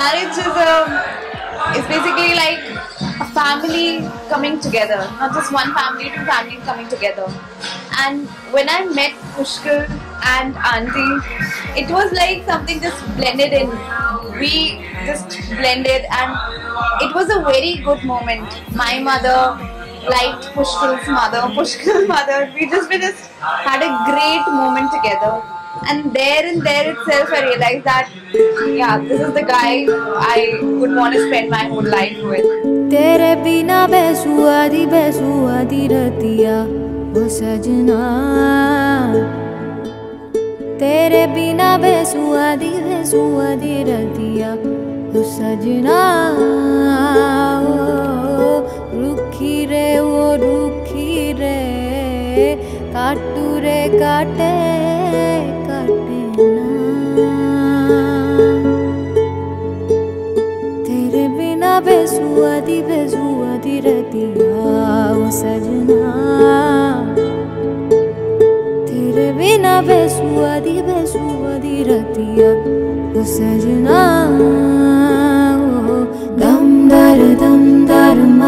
marriage is um, a is basically like a family coming together, not just one family, two families coming together. And when I met Pushkar and Auntie, it was like something just blended in. We just blended, and it was a very good moment. My mother liked Pushkar's mother, Pushkar's mother. We just we just had a great moment together. And there and there itself, I realized that yeah, this is the guy I would want to spend my whole life with. तेरे बिना बेसुआदी बेसुआदी रतिया वो सजना तेरे बिना बेसुआदी बेसुआदी रतिया वो सजना ओ, रुखी रे वो रुखी रे काटू रे काटे बिना वेसुधि वेसुधिरजना थि बिना वेसु आधी वेसुधिरजना दम दर् दम दर् म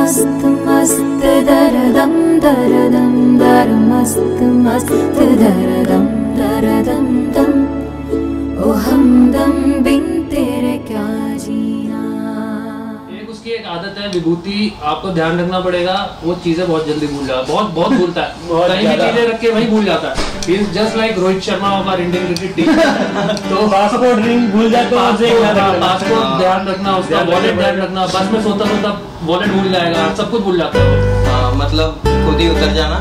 दर् दम दर् दम दर् मस् मस्त दर् दम उसकी एक आदत है विभूति आपको ध्यान रखना पड़ेगा वो चीज़ें बहुत जल्दी भूल जाता है बहुत बहुत भूलता है। बहुत कहीं भी चीज़ें रख के वही भूल जाता है। Is just like Rohit Sharma our Indian cricket team तो पासपोर्ट रिंग भूल तो याद रखना। पासपोर्ट ध्यान रखना उसका वॉलेट ध्यान रखना बस में सोता सोता वॉलेट भूल जाएगा सब कुछ भूल जाता है। हाँ, मतलब खुद ही उतर जाना।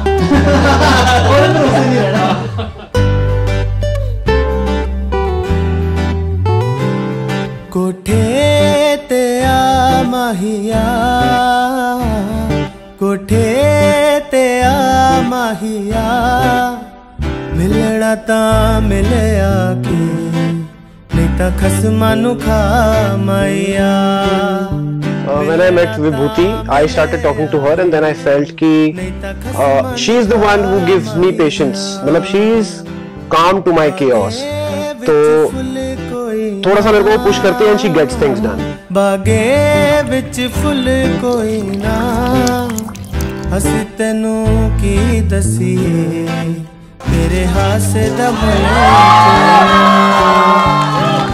माहिया कोठे ते आ माहिया मिलना ता मिले आके नहीं ता खसमा नु खा माया Uh, when I met Vibhuti, I started talking to her, and then I felt ki uh, she is the one who gives me patience. मतलब she is calm to my chaos. तो थोड़ा सा मेरे को पुश करती है and she gets things done. ਬਾਗੇ ਵਿੱਚ ਫੁੱਲ ਕੋਈ ਨਾ ਅਸੀਂ ਤੈਨੂੰ ਕੀ ਦਸੀਏ ਤੇਰੇ ਹਾਸੇ ਦਾ ਭਲਾ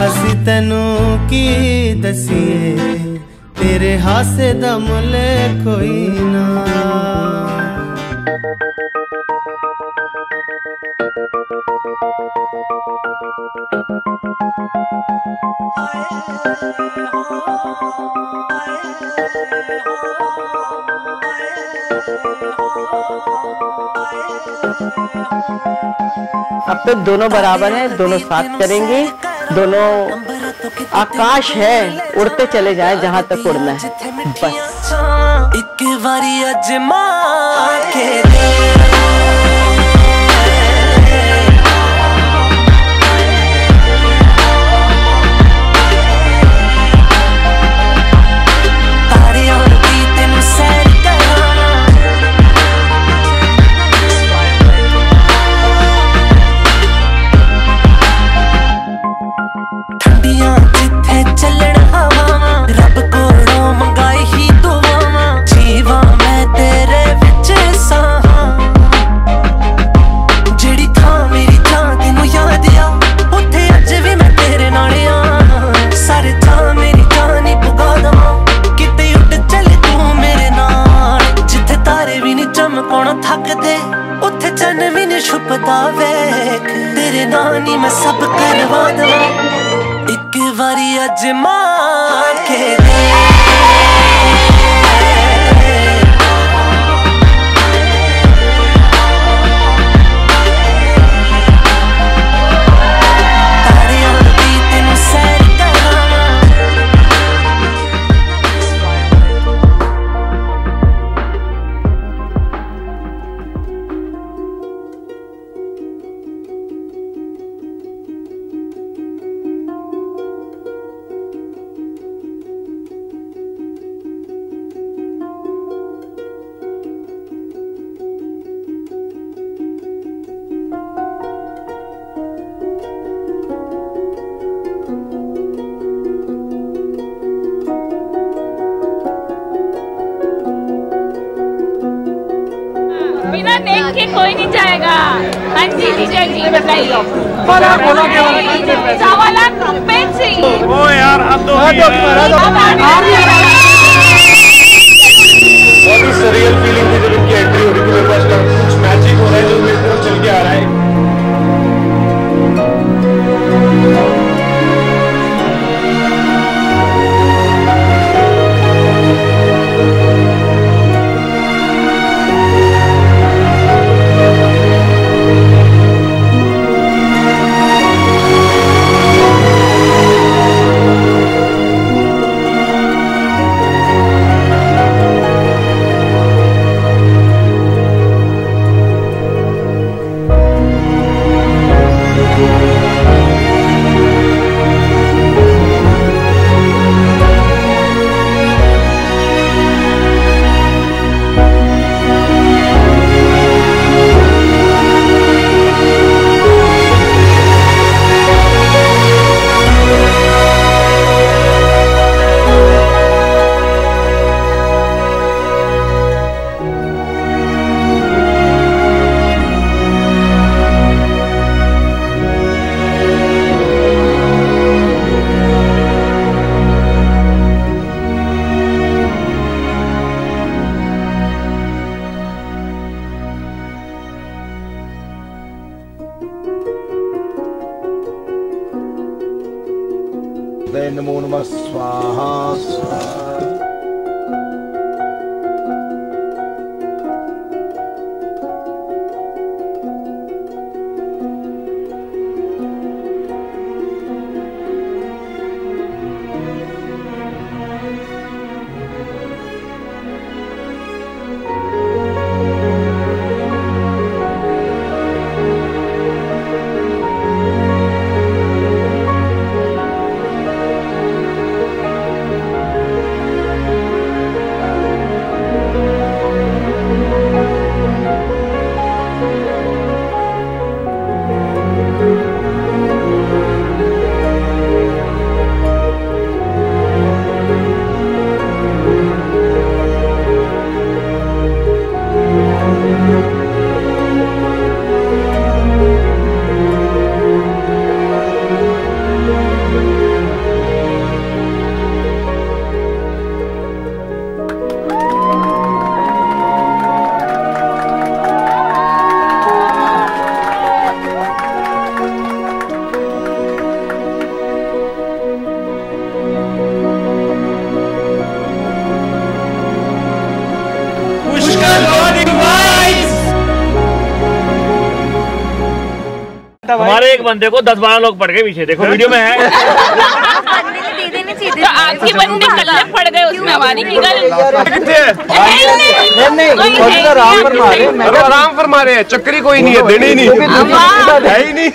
ਅਸੀਂ ਤੈਨੂੰ ਕੀ ਦਸੀਏ ਤੇਰੇ ਹਾਸੇ ਦਾ ਮੁੱਲ ਕੋਈ ਨਾ अब तो दोनों बराबर हैं, दोनों साथ करेंगे दोनों आकाश है, उड़ते चले जाए जहाँ तक उड़ना है। बस। एक बारी अजमा के मैं सब करवा दवा एक बारी अजमा के दे। देख के कोई नहीं जाएगा। हाँ जी जी जी बताइए। सवा लाख रुपए चाहिए ओ यार हम तो बहुत ही सरियल फीलिंग थी जब इनकी एंट्री हो रही थी मेरे पास कुछ मैजिक हो रहा है जो मेरे तरफ़ चल के आ रहा है। नमो नमः स्वाहा हमारे एक बंदे को दस बारह लोग पड़ गए पीछे। देखो वीडियो में है। तो आपके बंदे कल्ले पड़ गए उसमें हमारी की गल? आराम फरमा रहे हैं चक्री कोई नहीं है देने ही नहीं। है ही नहीं।